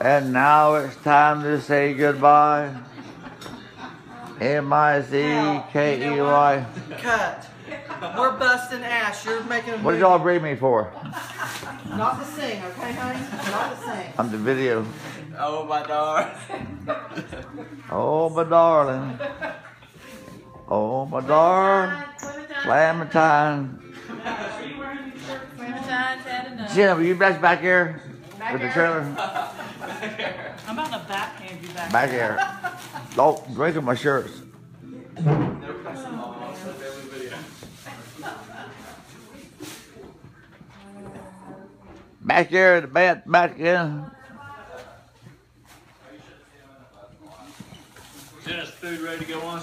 And now it's time to say goodbye. M I C K E Y. Cut. We're busting ass. You're making a What did y'all bring me for? Not to sing, okay, honey? Not to sing. I'm the video. Oh my darling. Oh, my darling. Oh, my darling. Clementine. Clementine's had enough. Jim, are you back back here with the trailer? I'm backhand you back. Back here. Don't drink on my shirts. Back there, the bat back in. Dennis, food ready to go on?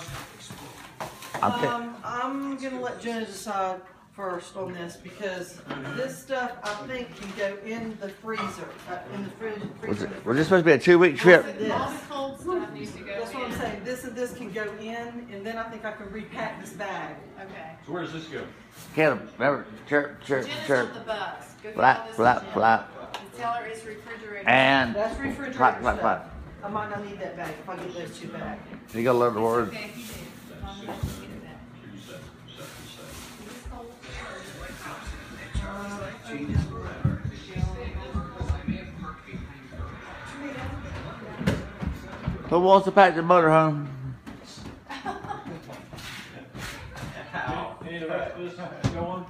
Um, I'm gonna let Jenna decide first on this because this stuff I think can go in the freezer, uh, in the fridge. was, freezer. it, was this supposed to be a two week trip? This. All the cold stuff needs to go That's what I'm saying. This and this can go in, and then I think I can repack this bag. Okay. So where does this go? Caleb, remember, chirp, chirp, Jenna's chirp. on the bus. Go get all Flap, this flap, to Jen. flap. And tell her it's refrigerator. And That's refrigerator flap, flap, stuff. flap. I might not need that bag if I get those two back. You gotta learn the words. Okay, if you do. Mom, you have to Who wants to pack the motorhome? Any of the rest of this go?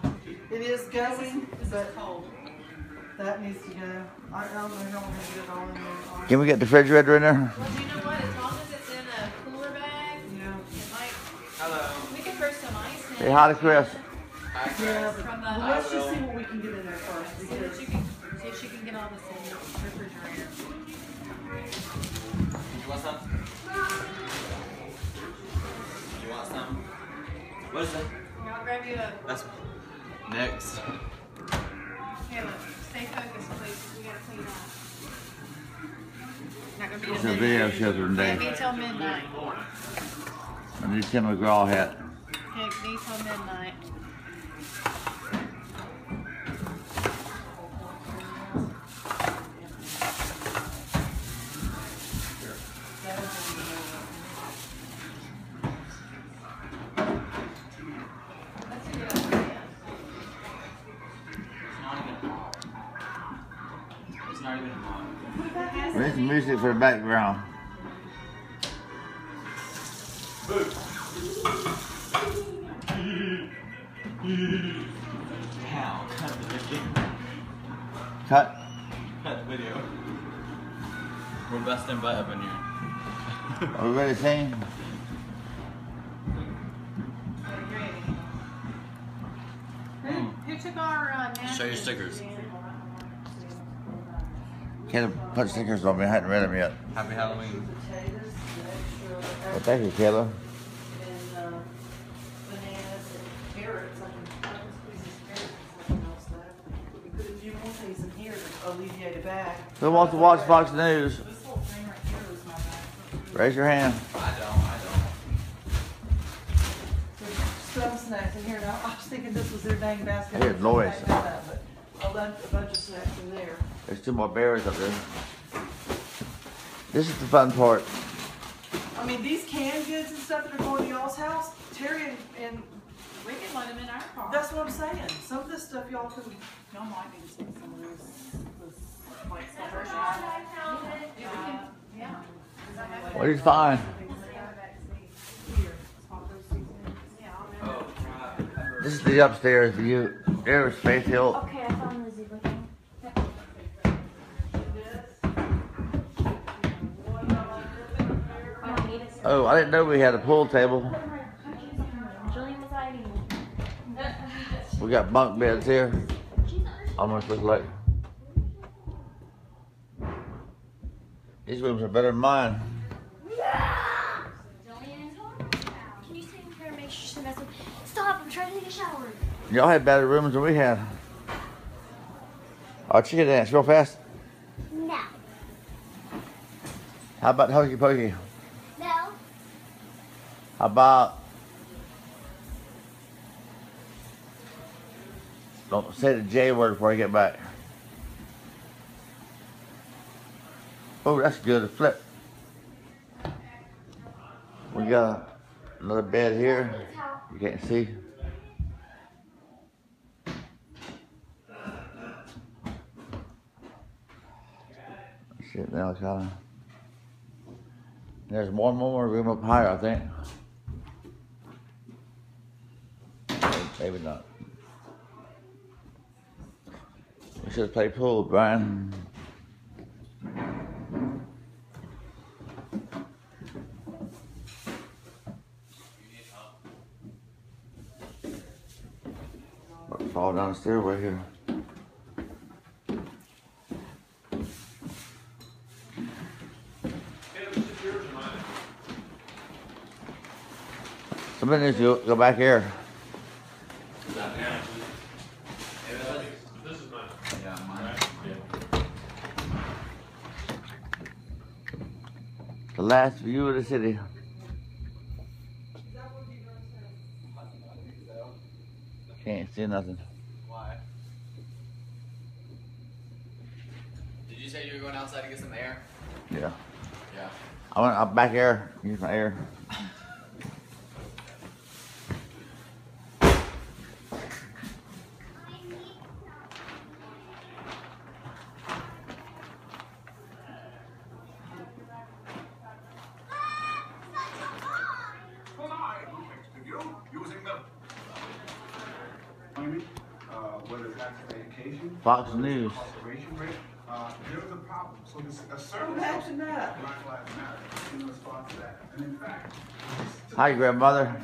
It is going, This but cold. that needs to go. I I don't know how I'm gonna get it all in there. Can we get the refrigerator in there? Well, you know what? As long as it's in a cooler bag, Yeah. it might. Hello. We can throw some ice in. Say hi to Chris. Yeah, but From the- well, let's just see what we can get in there first See what because can, see if she can get all this in the refrigerator. You want some? You want some? What is that? I'll grab you a, That's next. Caleb, stay focused, please. We gotta clean up. Not gonna be It's a a minute. video show Can't be today. till midnight. A new Tim McGraw hat. Can't be till midnight. Music for the background. How? Cut the video. Cut. Cut the video. We're busting butt up in here. Are we ready to sing? Who, who took our uh. Show your stickers. Caleb put stickers on me. I hadn't read them yet. Happy Halloween. potatoes, the extra, Well, thank you, Caleb. and uh, bananas and carrots. I can, I can squeeze these carrots and something else left. We put a few more things in here to alleviate a bag. Who wants to watch Fox News? This little thing right here is my bag. Raise your hand. I don't. I There's some snacks in here. Now, I was thinking this was their dang basket. Hey, Lois. I packed that up, But I left a bunch of snacks in there. There's two more berries up there. This is the fun part. I mean, these canned goods and stuff that are going to y'all's house, Terry and, and We can let them in our car. that's what I'm saying. Some of this stuff y'all can, Y'all might need to take some of this, this, like, stuff. Yeah, we can, yeah. What did you find? Oh, This is the upstairs view. There's Faith Hill. Okay, I found Lizzie looking. I need it. Oh, I didn't know we had a pool table. Julian was hiding. We got bunk beds here. Almost look like. These rooms are better than mine. You sit in here and make sure she doesn't mess with? Stop! I'm trying to take a shower. Y'all had better rooms than we had. Oh, chicken dance real fast. No. How about hokey pokey? About don't say the J word before I get back. Oh, that's good. A flip. We got another bed here. You can't see. Shit, now kind of. There's one more room up higher, I think. Maybe not. We should play pool, Brian. Fall down the stairway here. Somebody needs to go back here. The last view of the city. Can't see nothing. Why? Did you say you were going outside to get some air? Yeah. Yeah. I went up back air. Use my air. using them. Pardon me? Uh, whether it's active education, Fox News. uh, a problem. So this, a certain. Imagine that. Black Lives Matter in response to that. And in fact. Hi, grandmother.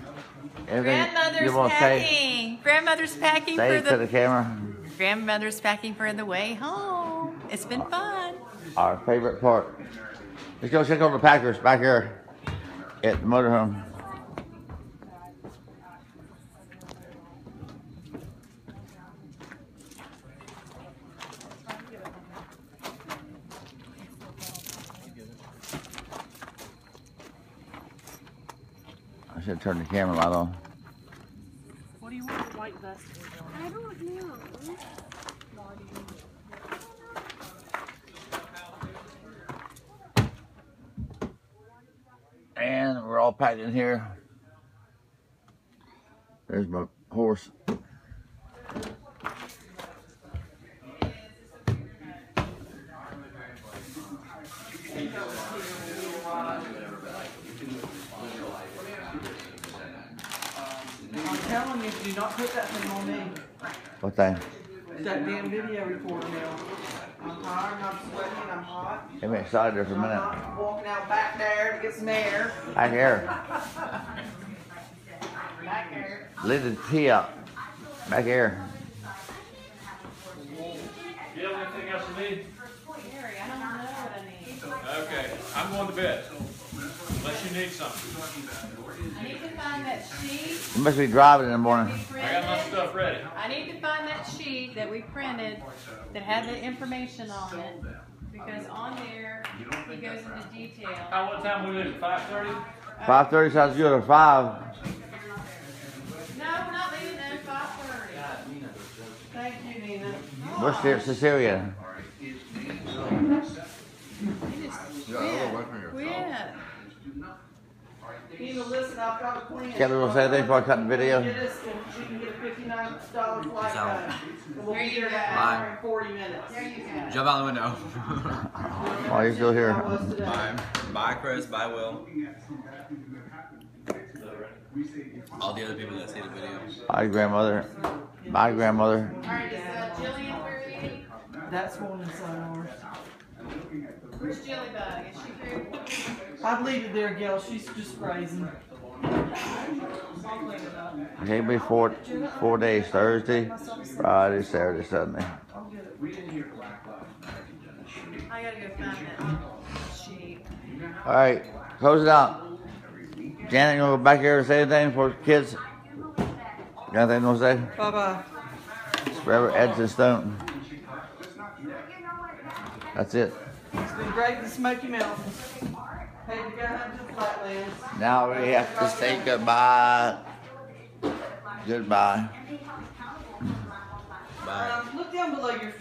Grandmother's to say? packing. Grandmother's packing Say for to the the camera. grandmother's packing for the way home. It's been fun. Our favorite part. Let's go check over the Packers back here at the motorhome. I should turn the camera light on. What do you want the white vest for? I don't know. And we're all packed in here. There's my horse. Do not put that thing on me. What thing? That damn video recorder now. I'm tired, I'm sweating, I'm hot. Get me excited there for a I'm minute. not walking out back there to get some air. Back here. Back there. Leave the tea up. Back here. You have anything else you need? I don't know what I need. Okay, I'm going to bed. Unless you need something. Sheet You must be driving in the morning. I got my stuff ready. I need to find that sheet that we printed that had the information on it. Because on there, he goes into detail. How, what time we leaving, five thirty? Uh, five thirty sounds good. Or five. No, we're not leaving at five thirty. Thank you, Nina. What's there, Cecilia? Quit. Nina, listen, I've got a plan. Kelly will say anything before I cut the video. Get us, and she can get a fifty-nine dollar flight out. And we'll be you here in an hour and forty minutes. There you go. Jump out the window. Why are you still here? How was today? bye. Bye, Chris. Bye, Will. All the other people that see the video. Hi, grandmother. Bye, grandmother. Alright, is uh, Jillian where are you? That's one inside ours. Where's Jillybug? Is she through? I'd leave it there, Gail. She's just grazing. I'll clean. Okay, be four four days. Thursday, Friday, Saturday, Sunday. I'll get it. I gotta go find that sheet. All right, close it out. Janet, you want to go back here and say anything for kids? Got anything you want to say? Bye-bye. It's forever Edson Stone. That's it. Great the Smoky Mountains. Hey, to go home to the flatlands. Now we have to say goodbye. Goodbye. Bye. Um, look down below your feet.